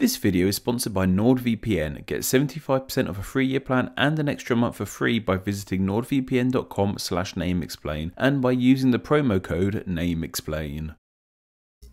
This video is sponsored by NordVPN. Get 75% of a free year plan and an extra month for free by visiting nordvpn.com slash nameexplain and by using the promo code nameexplain.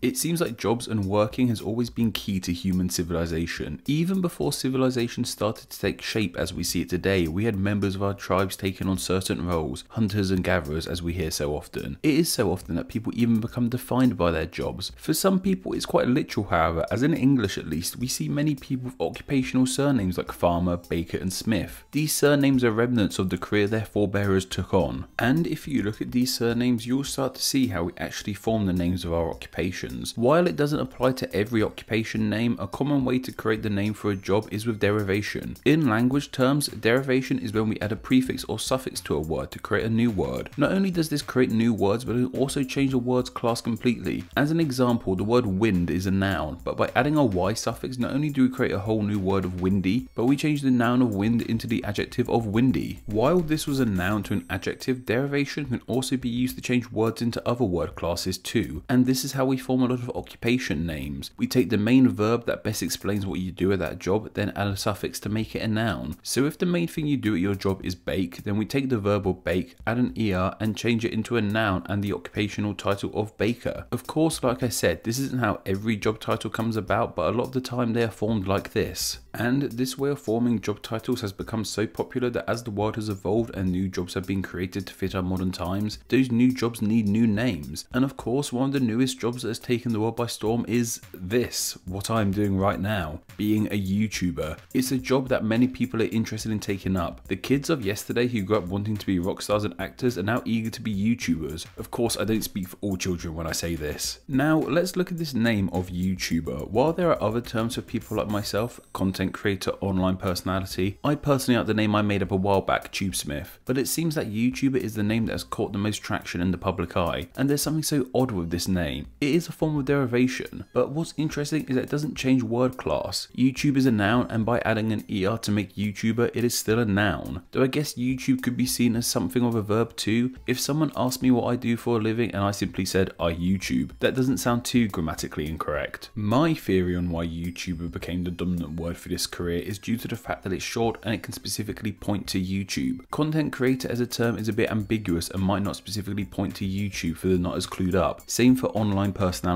It seems like jobs and working has always been key to human civilization. Even before civilization started to take shape as we see it today, we had members of our tribes taking on certain roles, hunters and gatherers as we hear so often. It is so often that people even become defined by their jobs. For some people it's quite literal however, as in English at least, we see many people with occupational surnames like farmer, baker and smith. These surnames are remnants of the career their forebearers took on. And if you look at these surnames, you'll start to see how we actually form the names of our occupation occupations. While it doesn't apply to every occupation name, a common way to create the name for a job is with derivation. In language terms, derivation is when we add a prefix or suffix to a word to create a new word. Not only does this create new words, but it also changes a word's class completely. As an example, the word wind is a noun, but by adding a y suffix, not only do we create a whole new word of windy, but we change the noun of wind into the adjective of windy. While this was a noun to an adjective, derivation can also be used to change words into other word classes too, and this is how we form form a lot of occupation names. We take the main verb that best explains what you do at that job, then add a suffix to make it a noun. So if the main thing you do at your job is bake, then we take the verb bake, add an er, and change it into a noun and the occupational title of baker. Of course, like I said, this isn't how every job title comes about, but a lot of the time they are formed like this. And this way of forming job titles has become so popular that as the world has evolved and new jobs have been created to fit our modern times, those new jobs need new names. And of course, one of the newest jobs that has taken the world by storm is this, what I'm doing right now, being a YouTuber. It's a job that many people are interested in taking up. The kids of yesterday who grew up wanting to be rock stars and actors are now eager to be YouTubers. Of course, I don't speak for all children when I say this. Now, let's look at this name of YouTuber. While there are other terms for people like myself, content creator, online personality, I personally like the name I made up a while back, TubeSmith. But it seems that YouTuber is the name that has caught the most traction in the public eye, and there's something so odd with this name. It is a form of derivation, but what's interesting is that it doesn't change word class. YouTube is a noun, and by adding an er to make YouTuber, it is still a noun. Though I guess YouTube could be seen as something of a verb too. If someone asked me what I do for a living and I simply said I YouTube, that doesn't sound too grammatically incorrect. My theory on why YouTuber became the dominant word for this career is due to the fact that it's short and it can specifically point to YouTube. Content creator as a term is a bit ambiguous and might not specifically point to YouTube for the not as clued up. Same for online personality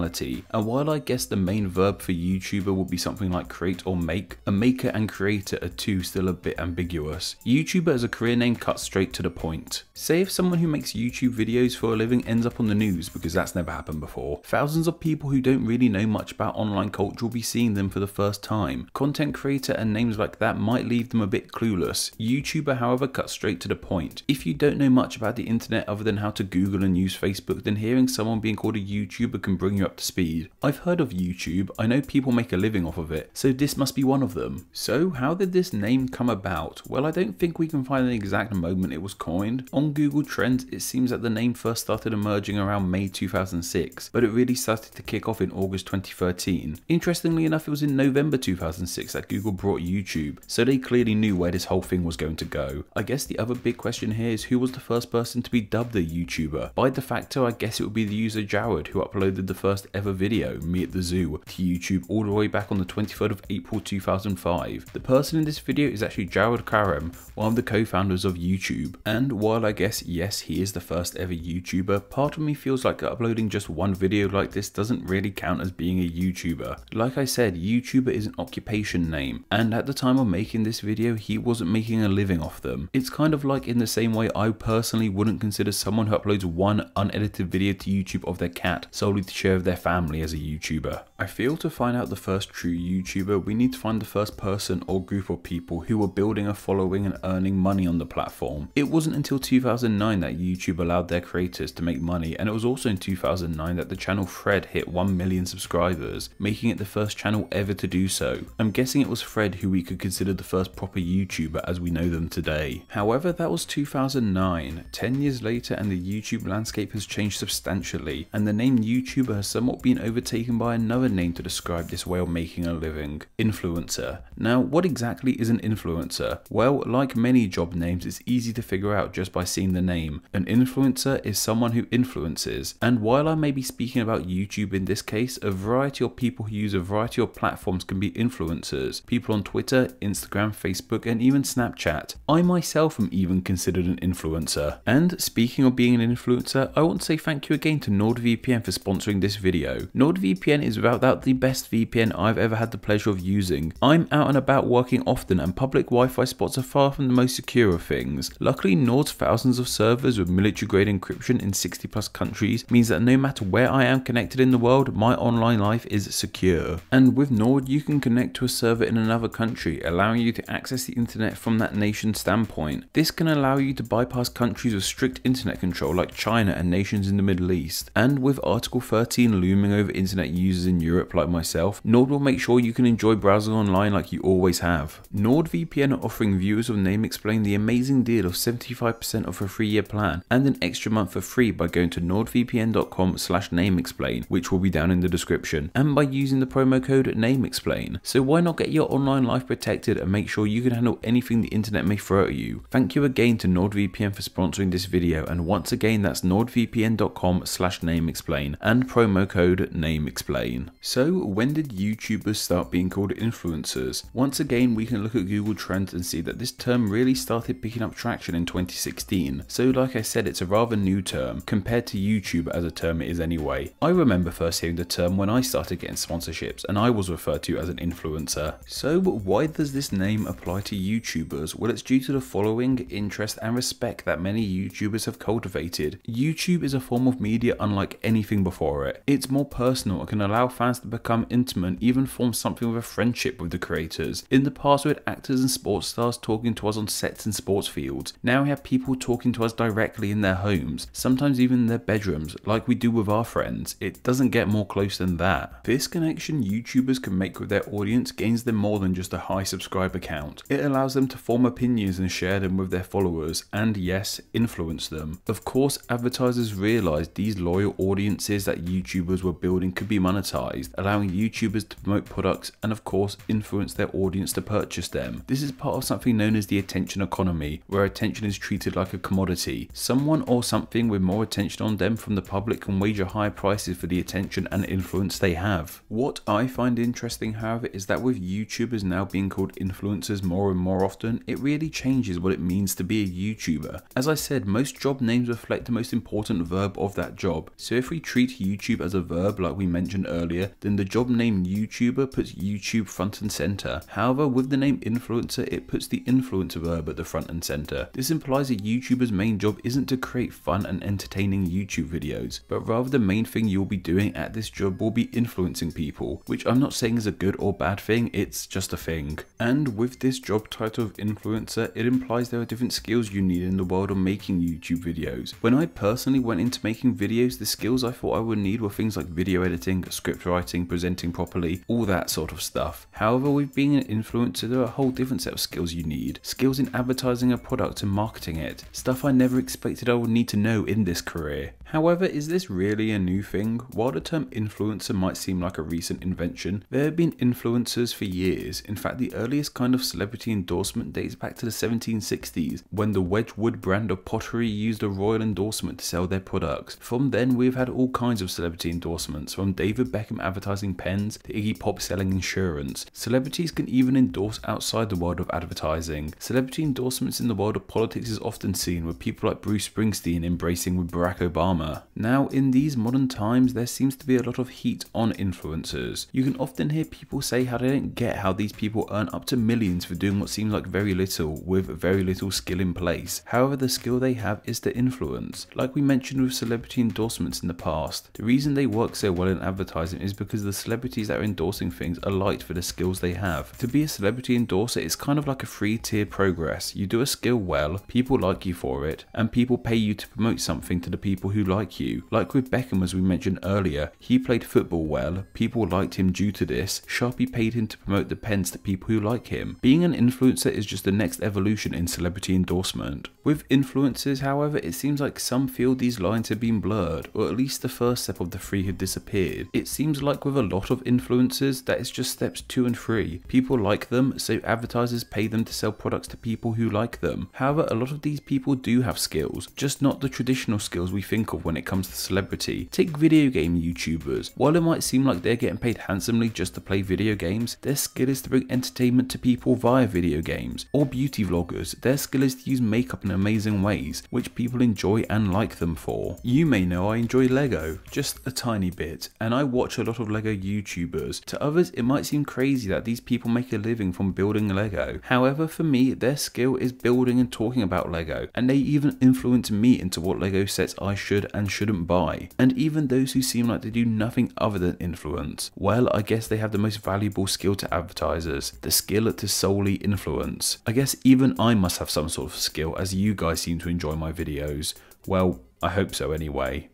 and while I guess the main verb for YouTuber would be something like create or make, a maker and creator are two still a bit ambiguous. YouTuber as a career name cuts straight to the point. Say if someone who makes YouTube videos for a living ends up on the news, because that's never happened before. Thousands of people who don't really know much about online culture will be seeing them for the first time. Content creator and names like that might leave them a bit clueless. YouTuber however cuts straight to the point. If you don't know much about the internet other than how to Google and use Facebook, then hearing someone being called a YouTuber can bring you up to speed. I've heard of YouTube, I know people make a living off of it, so this must be one of them. So how did this name come about? Well I don't think we can find an exact moment it was coined. On Google Trends it seems that the name first started emerging around May 2006, but it really started to kick off in August 2013. Interestingly enough it was in November 2006 that Google brought YouTube, so they clearly knew where this whole thing was going to go. I guess the other big question here is who was the first person to be dubbed a YouTuber? By de facto I guess it would be the user Jawed who uploaded the first ever video, Me at the Zoo, to YouTube all the way back on the 23rd of April 2005. The person in this video is actually Jawed Karim, one of the co-founders of YouTube. And while I guess yes, he is the first ever YouTuber, part of me feels like uploading just one video like this doesn't really count as being a YouTuber. Like I said, YouTuber is an occupation name, and at the time of making this video, he wasn't making a living off them. It's kind of like in the same way I personally wouldn't consider someone who uploads one unedited video to YouTube of their cat solely to share with their family family as a YouTuber. I feel to find out the first true YouTuber, we need to find the first person or group of people who were building a following and earning money on the platform. It wasn't until 2009 that YouTube allowed their creators to make money, and it was also in 2009 that the channel Fred hit 1 million subscribers, making it the first channel ever to do so. I'm guessing it was Fred who we could consider the first proper YouTuber as we know them today. However, that was 2009. 10 years later and the YouTube landscape has changed substantially, and the name YouTuber somewhat been overtaken by another name to describe this way of making a living. Influencer. Now, what exactly is an influencer? Well, like many job names, it's easy to figure out just by seeing the name. An influencer is someone who influences. And while I may be speaking about YouTube in this case, a variety of people who use a variety of platforms can be influencers. People on Twitter, Instagram, Facebook, and even Snapchat. I myself am even considered an influencer. And speaking of being an influencer, I want to say thank you again to NordVPN for sponsoring this video. NordVPN is without doubt the best VPN I've ever had the pleasure of using. I'm out and about working often and public Wi-Fi spots are far from the most secure of things. Luckily Nord's thousands of servers with military grade encryption in 60 plus countries means that no matter where I am connected in the world, my online life is secure. And with Nord you can connect to a server in another country, allowing you to access the internet from that nation's standpoint. This can allow you to bypass countries with strict internet control like China and nations in the Middle East. And with Article 13 looming over internet users in Europe like myself, Nord will make sure you can enjoy browsing online like you always have. NordVPN are offering viewers of Name Explain the amazing deal of 75% off a 3 year plan and an extra month for free by going to nordvpn.com slash nameexplain, which will be down in the description, and by using the promo code NameExplain. So why not get your online life protected and make sure you can handle anything the internet may throw at you. Thank you again to NordVPN for sponsoring this video and once again that's nordvpn.com slash nameexplain and promo code NameExplain. So when did YouTubers start being called influencers? Once again we can look at Google Trends and see that this term really started picking up traction in 2016. So like I said it's a rather new term compared to YouTube as a term it is anyway. I remember first hearing the term when I started getting sponsorships and I was referred to as an influencer. So why does this name apply to YouTubers? Well it's due to the following interest and respect that many YouTubers have cultivated. YouTube is a form of media unlike anything before it. It's more personal and can allow fans to become intimate even form something of a friendship with the creators. In the past we had actors and sports stars talking to us on sets and sports fields. Now we have people talking to us directly in their homes, sometimes even in their bedrooms, like we do with our friends. It doesn't get more close than that. This connection YouTubers can make with their audience gains them more than just a high subscriber count. It allows them to form opinions and share them with their followers, and yes, influence them. Of course, advertisers realized these loyal audiences that YouTubers were building could be monetized, allowing YouTubers to promote products and of course influence their audience to purchase them. This is part of something known as the attention economy, where attention is treated like a commodity. Someone or something with more attention on them from the public can wager higher prices for the attention and influence they have. What I find interesting however is that with YouTubers now being called influencers more and more often, it really changes what it means to be a YouTuber. As I said, most job names reflect the most important verb of that job. So if we treat YouTube as a verb like we mentioned earlier, then the job name YouTuber puts YouTube front and center. However, with the name influencer, it puts the influencer verb at the front and center. This implies a YouTuber's main job isn't to create fun and entertaining YouTube videos, but rather the main thing you'll be doing at this job will be influencing people, which I'm not saying is a good or bad thing, it's just a thing. And with this job title of influencer, it implies there are different skills you need in the world of making YouTube videos. When I personally went into making videos, the skills I thought I would need were things like video editing, script writing, presenting properly, all that sort of stuff. However, with being an influencer, there are a whole different set of skills you need. Skills in advertising a product and marketing it. Stuff I never expected I would need to know in this career. However, is this really a new thing? While the term influencer might seem like a recent invention, there have been influencers for years. In fact, the earliest kind of celebrity endorsement dates back to the 1760s, when the Wedgwood brand of pottery used a royal endorsement to sell their products. From then, we've had all kinds of celebrity endorsements, from David Beckham advertising pens to Iggy Pop selling insurance. Celebrities can even endorse outside the world of advertising. Celebrity endorsements in the world of politics is often seen with people like Bruce Springsteen embracing with Barack Obama. Now, in these modern times, there seems to be a lot of heat on influencers. You can often hear people say how they don't get how these people earn up to millions for doing what seems like very little with very little skill in place. However, the skill they have is to influence. Like we mentioned with celebrity endorsements in the past, the reason they work so well in advertising is because the celebrities that are endorsing things are liked for the skills they have. To be a celebrity endorser is kind of like a free tier progress. You do a skill well, people like you for it, and people pay you to promote something to the people who like you. Like with Beckham as we mentioned earlier, he played football well, people liked him due to this, Sharpie paid him to promote the pens to people who like him. Being an influencer is just the next evolution in celebrity endorsement. With influencers, however, it seems like some feel these lines have been blurred, or at least the first step of the three had disappeared. It seems like with a lot of influencers that it's just steps two and three. People like them, so advertisers pay them to sell products to people who like them. However, a lot of these people do have skills, just not the traditional skills we think of when it comes to celebrity. Take video game YouTubers. While it might seem like they're getting paid handsomely just to play video games, their skill is to bring entertainment to people via video games. Or beauty vloggers, their skill is to use makeup in amazing ways, which people enjoy and like them for. You may know I enjoy LEGO, just a tiny bit, and I watch a lot of LEGO YouTubers. To others, it might seem crazy that these people make a living from building LEGO. However, for me, their skill is building and talking about LEGO, and they even influence me into what LEGO sets I should and shouldn't buy. And even those who seem like they do nothing other than influence, well, I guess they have the most valuable skill to advertisers, the skill to solely influence. I guess even I must have some sort of skill as you guys seem to enjoy my videos. Well, I hope so anyway.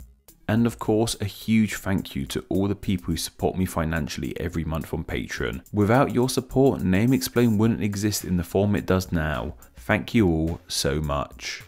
And of course, a huge thank you to all the people who support me financially every month on Patreon. Without your support, Name Explain wouldn't exist in the form it does now. Thank you all so much.